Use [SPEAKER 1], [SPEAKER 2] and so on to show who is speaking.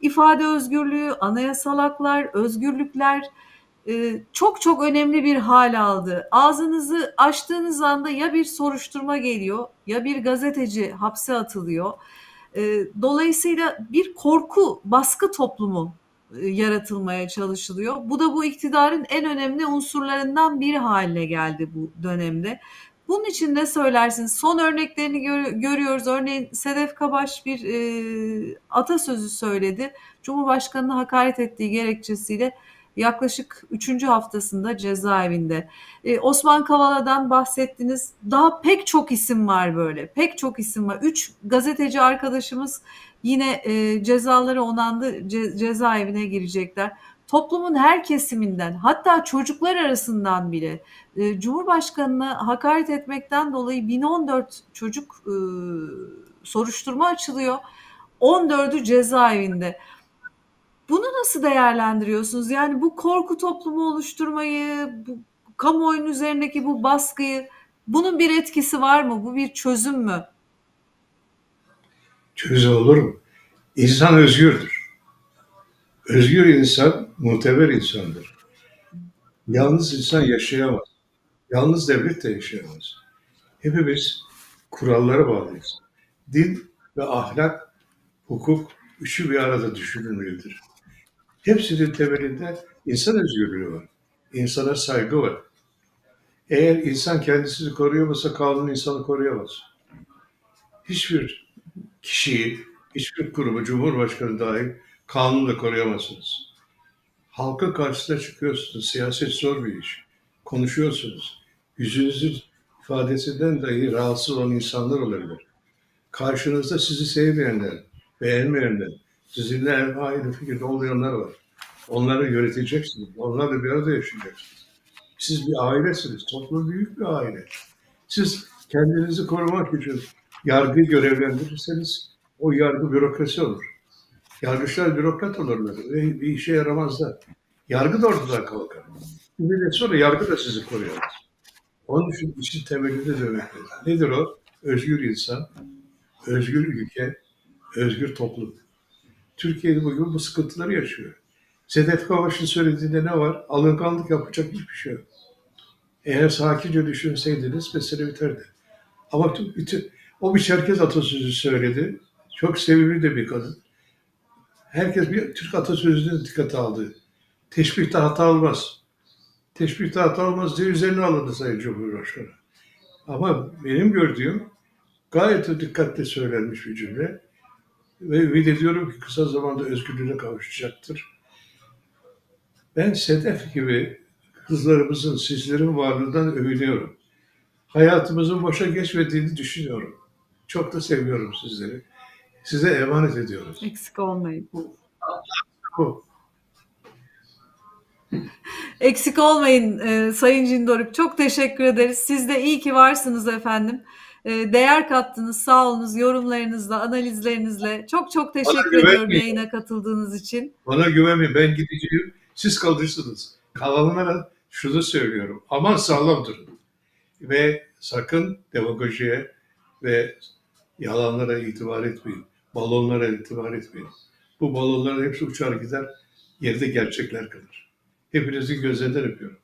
[SPEAKER 1] ifade özgürlüğü, anayasal haklar, özgürlükler e, çok çok önemli bir hal aldı. Ağzınızı açtığınız anda ya bir soruşturma geliyor ya bir gazeteci hapse atılıyor. E, dolayısıyla bir korku, baskı toplumu e, yaratılmaya çalışılıyor. Bu da bu iktidarın en önemli unsurlarından biri haline geldi bu dönemde. Bunun için ne söylersiniz? Son örneklerini gör, görüyoruz. Örneğin Sedef Kabaş bir e, atasözü söyledi. Cumhurbaşkanı'na hakaret ettiği gerekçesiyle yaklaşık 3. haftasında cezaevinde. Ee, Osman Kavala'dan bahsettiniz. Daha pek çok isim var böyle. Pek çok isim var. 3 gazeteci arkadaşımız yine e, cezaları onandı ce, cezaevine girecekler. Toplumun her kesiminden hatta çocuklar arasından bile e, Cumhurbaşkanı'na hakaret etmekten dolayı 1014 çocuk e, soruşturma açılıyor. 14'ü cezaevinde. Bunu nasıl değerlendiriyorsunuz? Yani bu korku toplumu oluşturmayı, bu kamuoyunun üzerindeki bu baskıyı bunun bir etkisi var mı? Bu bir çözüm mü?
[SPEAKER 2] Çözüm olur mu? İnsan özgürdür. Özgür insan muteber insandır. Yalnız insan yaşayamaz. Yalnız devlet de yaşayamaz. Hepimiz kurallara bağlıyız. Din ve ahlak, hukuk üçü bir arada düşünülmelidir. Hepsinin temelinde insan özgürlüğü var. İnsana saygı var. Eğer insan kendisini koruyamasa kanun insanı koruyamaz. Hiçbir kişiyi, hiçbir kurumu, Cumhurbaşkanı dahil kanunla koruyamazsınız. Halkın karşısına çıkıyorsunuz. Siyaset zor bir iş. Konuşuyorsunuz. Yüzünüzün ifadesinden dahi rahatsız olan insanlar olabilir. Karşınızda sizi sevmeyenler, beğenmeyenler, sizinle aynı fikirde olmayanlar var. Onları yöneteceksiniz. Onlarla bir arada yaşayacaksınız. Siz bir ailesiniz. Toplum büyük bir aile. Siz kendinizi korumak için yargıyı görevlendirirseniz o yargı bürokrasi olur. Yargıçlar bürokrat olurlar ve bir işe yaramazlar. Yargı da ortadan kalkar. Bir müddet sonra yargı da sizi koruyamaz. Onun için işin temelinde demek Nedir o? Özgür insan, özgür ülke, özgür toplum. Türkiye'de bugün bu sıkıntıları yaşıyor. Sedef Kavaş'ın söylediğinde ne var? Alınganlık yapacak hiçbir şey yok. Eğer sakince düşünseydiniz mesele biterdi. Ama bütün, o bir Çerkez atasözü söyledi. Çok sevimli de bir kadın. Herkes bir Türk atasözünü dikkate aldı. Teşbihte hata olmaz. Teşbihte hata olmaz diye üzerine alındı Sayın Cumhurbaşkanı. Ama benim gördüğüm gayet de dikkatli söylenmiş bir cümle. Ve ümit ediyorum ki kısa zamanda özgürlüğüne kavuşacaktır. Ben Sedef gibi kızlarımızın, sizlerin varlığından övünüyorum. Hayatımızın boşa geçmediğini düşünüyorum. Çok da seviyorum sizleri. Size emanet ediyoruz.
[SPEAKER 1] Eksik olmayın.
[SPEAKER 2] Bu.
[SPEAKER 1] Eksik olmayın e, Sayın Cindoruk. Çok teşekkür ederiz. Siz de iyi ki varsınız efendim. E, değer kattınız. Sağ olunuz yorumlarınızla, analizlerinizle. Çok çok teşekkür ediyorum yayına katıldığınız için.
[SPEAKER 2] Bana güvenmeyin. Ben gideceğim. Siz kalırsınız. Kalanlara şunu söylüyorum. Aman sağlam durun. Ve sakın demagojiye ve yalanlara itibar etmeyin. Balonlara itibar etmeyin. Bu balonların hepsi uçar gider. Yerde gerçekler kalır. Hepinizin gözlerinden öpüyorum.